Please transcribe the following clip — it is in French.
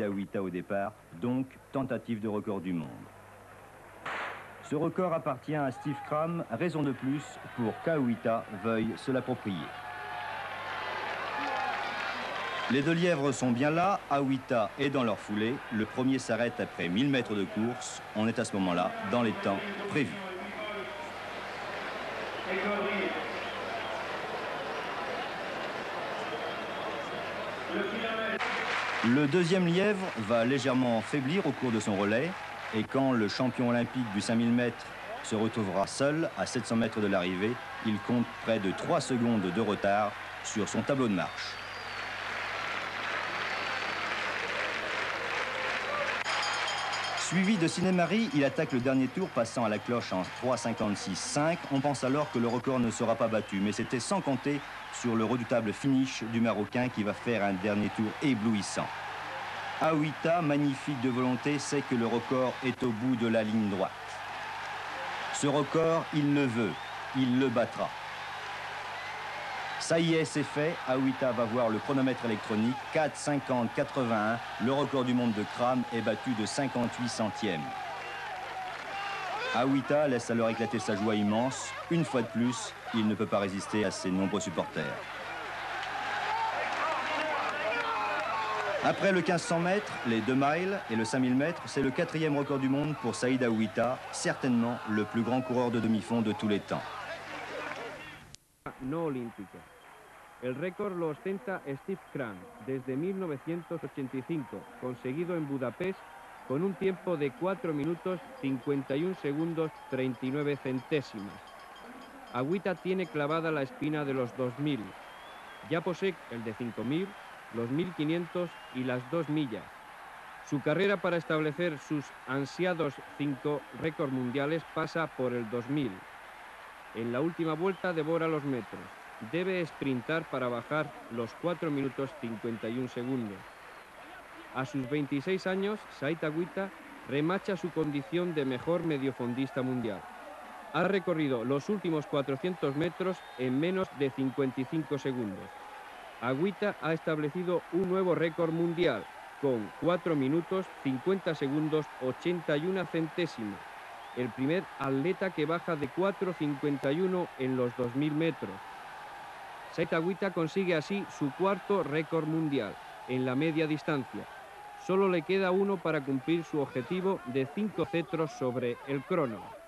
Saïd Aouita au départ, donc tentative de record du monde. Ce record appartient à Steve Cram, raison de plus pour qu'Aouita veuille se l'approprier. Les deux lièvres sont bien là, Aouita est dans leur foulée. Le premier s'arrête après 1000 mètres de course. On est à ce moment-là dans les temps prévus. Deuxième lièvre va légèrement faiblir au cours de son relais et quand le champion olympique du 5000 mètres se retrouvera seul à 700 mètres de l'arrivée, il compte près de 3 secondes de retard sur son tableau de marche. Suivi de Cinémarie, il attaque le dernier tour passant à la cloche en 3,56,5. On pense alors que le record ne sera pas battu, mais c'était sans compter sur le redoutable finish du Marocain qui va faire un dernier tour éblouissant. Aouita, magnifique de volonté, sait que le record est au bout de la ligne droite. Ce record, il le veut, il le battra. Ça y est, fait. Aouita va voir le chronomètre électronique. 4, 50, 81. Le record du monde de Kram est battu de 58 centièmes. Aouita laisse alors éclater sa joie immense. Une fois de plus, il ne peut pas résister à ses nombreux supporters. Après le 1500 mètres, les 2 miles et le 5000 mètres, c'est le quatrième record du monde pour Saïd Aouita, certainement le plus grand coureur de demi-fond de tous les temps. El récord lo ostenta Steve Cram desde 1985, conseguido en Budapest con un tiempo de 4 minutos 51 segundos 39 centésimas. Agüita tiene clavada la espina de los 2000. Ya posee el de 5000, los 1500 y las 2 millas. Su carrera para establecer sus ansiados 5 récords mundiales pasa por el 2000. En la última vuelta devora los metros debe sprintar para bajar los 4 minutos 51 segundos. A sus 26 años, Saita Agüita remacha su condición de mejor mediofondista mundial. Ha recorrido los últimos 400 metros en menos de 55 segundos. Agüita ha establecido un nuevo récord mundial con 4 minutos 50 segundos 81 centésimas. El primer atleta que baja de 4.51 en los 2.000 metros. Saitagüita consigue así su cuarto récord mundial en la media distancia. Solo le queda uno para cumplir su objetivo de cinco cetros sobre el crono.